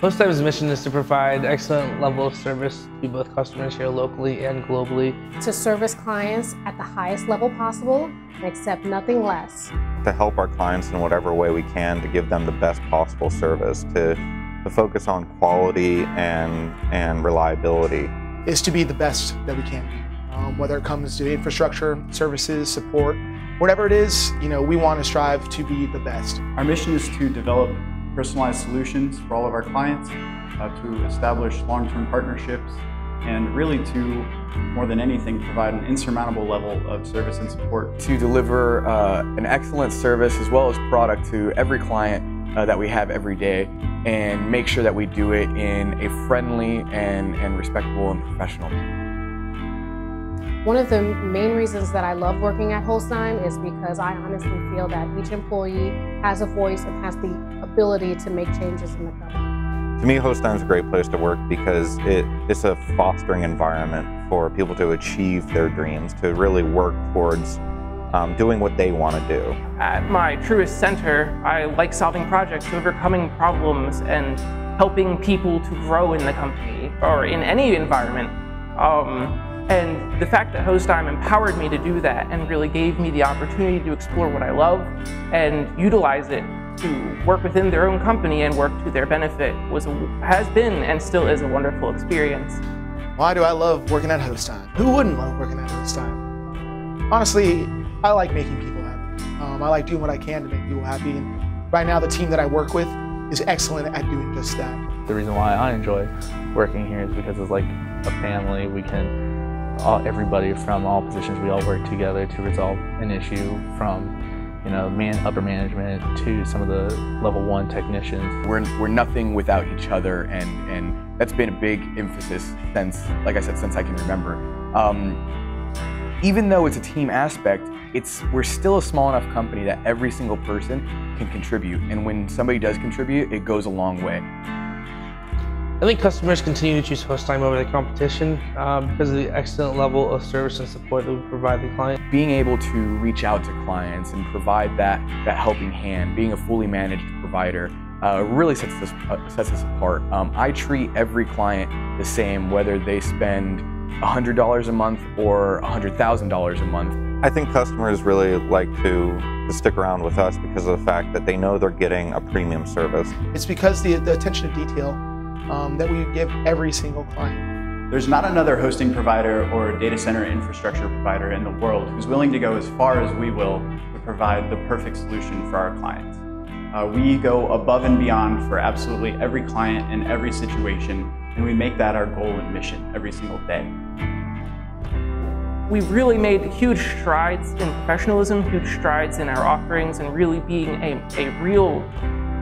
HostDime's mission is to provide excellent level of service to both customers here locally and globally. To service clients at the highest level possible and accept nothing less. To help our clients in whatever way we can to give them the best possible service, to, to focus on quality and, and reliability. Is to be the best that we can be. Um, whether it comes to infrastructure, services, support, whatever it is, you know, we want to strive to be the best. Our mission is to develop personalized solutions for all of our clients, uh, to establish long-term partnerships, and really to, more than anything, provide an insurmountable level of service and support. To deliver uh, an excellent service as well as product to every client uh, that we have every day and make sure that we do it in a friendly and, and respectful and professional manner. One of the main reasons that I love working at HostDime is because I honestly feel that each employee has a voice and has the ability to make changes in the company. To me, HostDime's a great place to work because it, it's a fostering environment for people to achieve their dreams, to really work towards um, doing what they want to do. At my truest center, I like solving projects, overcoming problems, and helping people to grow in the company or in any environment. Um, and the fact that HostDime empowered me to do that and really gave me the opportunity to explore what I love and utilize it to work within their own company and work to their benefit was has been and still is a wonderful experience. Why do I love working at HostDime? Who wouldn't love working at HostDime? Honestly, I like making people happy. Um, I like doing what I can to make people happy. And right now, the team that I work with is excellent at doing just that. The reason why I enjoy working here is because it's like a family. We can all, everybody from all positions, we all work together to resolve an issue from you know, man, upper management to some of the level one technicians. We're, we're nothing without each other and, and that's been a big emphasis since, like I said, since I can remember. Um, even though it's a team aspect, it's, we're still a small enough company that every single person can contribute. And when somebody does contribute, it goes a long way. I think customers continue to choose HostDime over the competition um, because of the excellent level of service and support that we provide the client. Being able to reach out to clients and provide that, that helping hand, being a fully managed provider, uh, really sets this uh, sets us apart. Um, I treat every client the same, whether they spend $100 a month or $100,000 a month. I think customers really like to, to stick around with us because of the fact that they know they're getting a premium service. It's because the, the attention to detail um, that we give every single client. There's not another hosting provider or data center infrastructure provider in the world who's willing to go as far as we will to provide the perfect solution for our clients. Uh, we go above and beyond for absolutely every client in every situation, and we make that our goal and mission every single day. We've really made huge strides in professionalism, huge strides in our offerings, and really being a, a real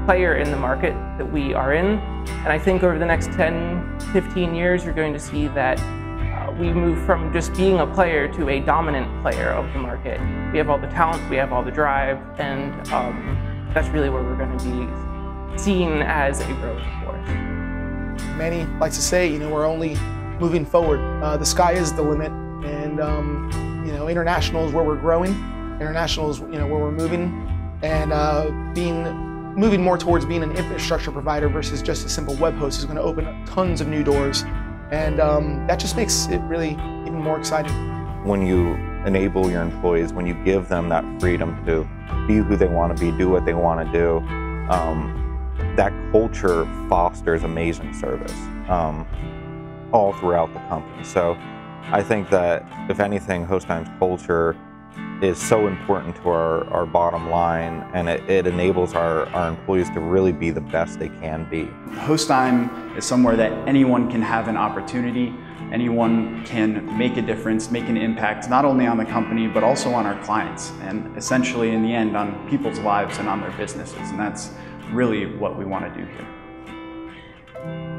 player in the market that we are in. And I think over the next 10, 15 years, you're going to see that uh, we move from just being a player to a dominant player of the market. We have all the talent, we have all the drive, and um, that's really where we're going to be seen as a growth force. Manny likes to say, you know, we're only moving forward. Uh, the sky is the limit, and um, you know, international is where we're growing. International is, you know, where we're moving, and uh, being moving more towards being an infrastructure provider versus just a simple web host is going to open up tons of new doors. And um, that just makes it really even more exciting. When you enable your employees, when you give them that freedom to be who they want to be, do what they want to do, um, that culture fosters amazing service um, all throughout the company. So I think that if anything, HostDime's culture is so important to our, our bottom line and it, it enables our, our employees to really be the best they can be. HostDime is somewhere that anyone can have an opportunity, anyone can make a difference, make an impact, not only on the company, but also on our clients, and essentially in the end on people's lives and on their businesses. And that's really what we want to do here.